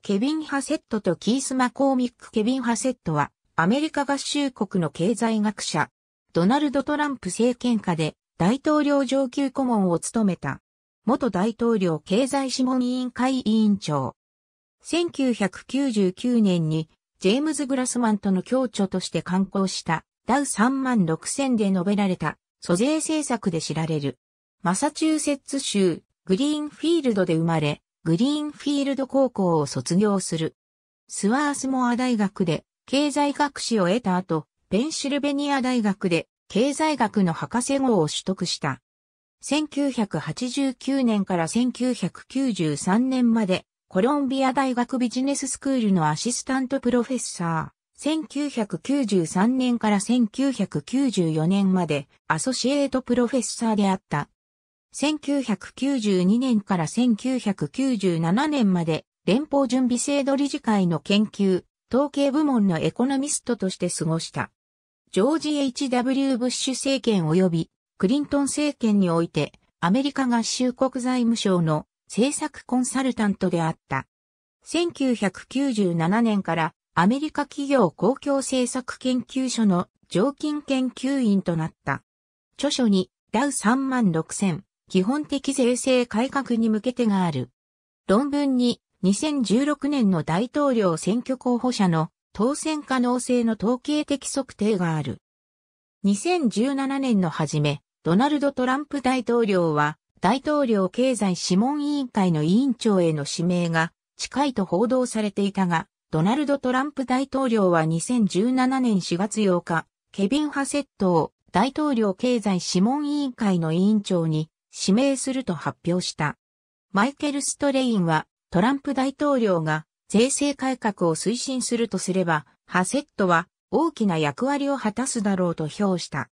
ケビン・ハセットとキース・マコーミック・ケビン・ハセットは、アメリカ合衆国の経済学者、ドナルド・トランプ政権下で大統領上級顧問を務めた、元大統領経済諮問委員会委員長。1999年に、ジェームズ・グラスマンとの共著として刊行したダウ3万6000で述べられた租税政策で知られる。マサチューセッツ州グリーンフィールドで生まれ、グリーンフィールド高校を卒業する。スワースモア大学で経済学士を得た後、ペンシルベニア大学で経済学の博士号を取得した。1989年から1993年までコロンビア大学ビジネススクールのアシスタントプロフェッサー。1993年から1994年までアソシエートプロフェッサーであった。1992年から1997年まで連邦準備制度理事会の研究、統計部門のエコノミストとして過ごした。ジョージ H.W. ブッシュ政権及びクリントン政権においてアメリカ合衆国財務省の政策コンサルタントであった。1997年からアメリカ企業公共政策研究所の常勤研究員となった。著書にダウ3万6000基本的税制改革に向けてがある。論文に2016年の大統領選挙候補者の当選可能性の統計的測定がある。2017年の初め、ドナルド・トランプ大統領は大統領経済諮問委員会の委員長への指名が近いと報道されていたが、ドナルド・トランプ大統領は2017年4月8日、ケビン・ハセットを大統領経済諮問委員会の委員長に指名すると発表した。マイケル・ストレインはトランプ大統領が税制改革を推進するとすれば、ハセットは大きな役割を果たすだろうと評した。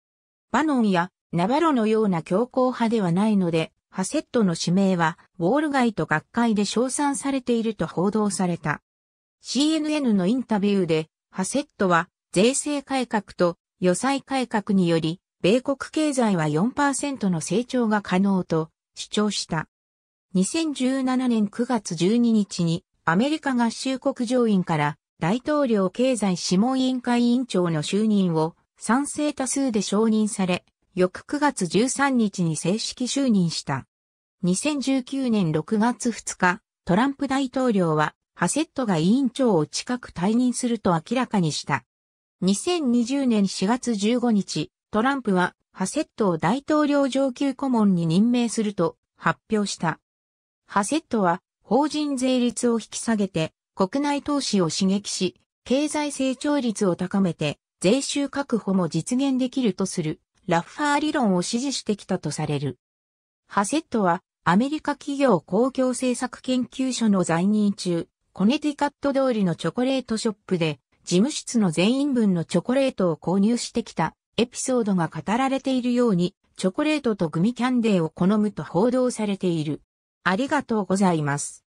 バノンやナバロのような強硬派ではないので、ハセットの指名はウォール街と学会で称賛されていると報道された。CNN のインタビューで、ハセットは税制改革と予算改革により米国経済は4%の成長が可能と主張した。2017年9月12日にアメリカ合衆国上院から大統領経済諮問委員会委員長の就任を賛成多数で承認され、翌9月13日に正式就任した。2019年6月2日、トランプ大統領はハセットが委員長を近く退任すると明らかにした。2020年4月15日、トランプはハセットを大統領上級顧問に任命すると発表した。ハセットは法人税率を引き下げて国内投資を刺激し、経済成長率を高めて税収確保も実現できるとするラッファー理論を支持してきたとされる。ハセットはアメリカ企業公共政策研究所の在任中、コネティカット通りのチョコレートショップで事務室の全員分のチョコレートを購入してきたエピソードが語られているように、チョコレートとグミキャンデーを好むと報道されている。ありがとうございます。